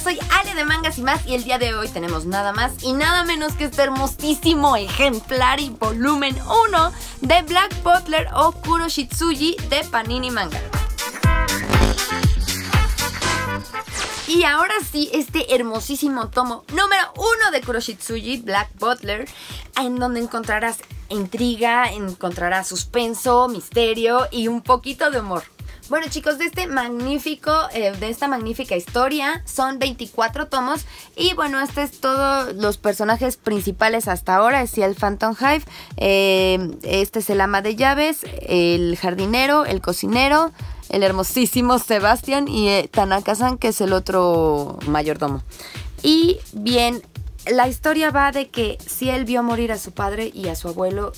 soy Ale de Mangas y más y el día de hoy tenemos nada más y nada menos que este hermosísimo ejemplar y volumen 1 de Black Butler o Kuroshitsuji de Panini Manga. Y ahora sí, este hermosísimo tomo número uno de Kuroshitsuji, Black Butler, en donde encontrarás intriga, encontrarás suspenso, misterio y un poquito de humor. Bueno chicos, de este magnífico, eh, de esta magnífica historia, son 24 tomos y bueno, este es todos los personajes principales hasta ahora, es el Phantom Hive, eh, este es el ama de llaves, el jardinero, el cocinero, el hermosísimo Sebastián y eh, Tanaka-san, que es el otro mayordomo. Y bien, la historia va de que si él vio morir a su padre y a su abuelo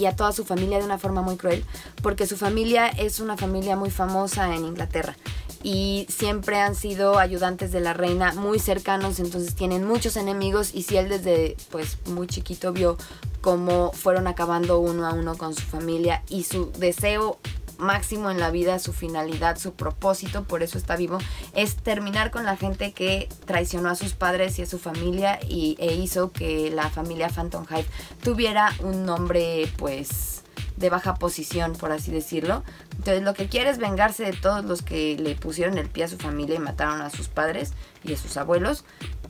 y a toda su familia de una forma muy cruel, porque su familia es una familia muy famosa en Inglaterra y siempre han sido ayudantes de la reina muy cercanos, entonces tienen muchos enemigos y si él desde pues muy chiquito vio cómo fueron acabando uno a uno con su familia y su deseo máximo en la vida, su finalidad, su propósito, por eso está vivo, es terminar con la gente que traicionó a sus padres y a su familia y, e hizo que la familia Phantom Hive tuviera un nombre pues de baja posición, por así decirlo. Entonces lo que quiere es vengarse de todos los que le pusieron el pie a su familia y mataron a sus padres y a sus abuelos.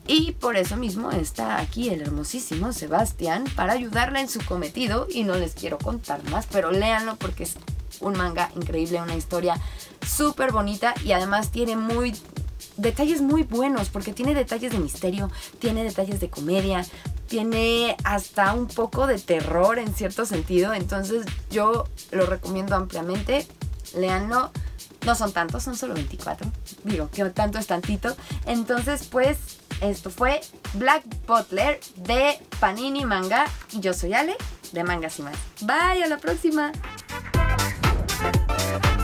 Y por eso mismo está aquí el hermosísimo Sebastián para ayudarla en su cometido. Y no les quiero contar más, pero léanlo porque es un manga increíble, una historia súper bonita y además tiene muy detalles muy buenos porque tiene detalles de misterio, tiene detalles de comedia, tiene hasta un poco de terror en cierto sentido, entonces yo lo recomiendo ampliamente, leanlo. No son tantos, son solo 24. Digo, que tanto es tantito. Entonces, pues, esto fue Black Butler de Panini Manga. Y yo soy Ale de Mangas y más. Bye, a la próxima. Bye.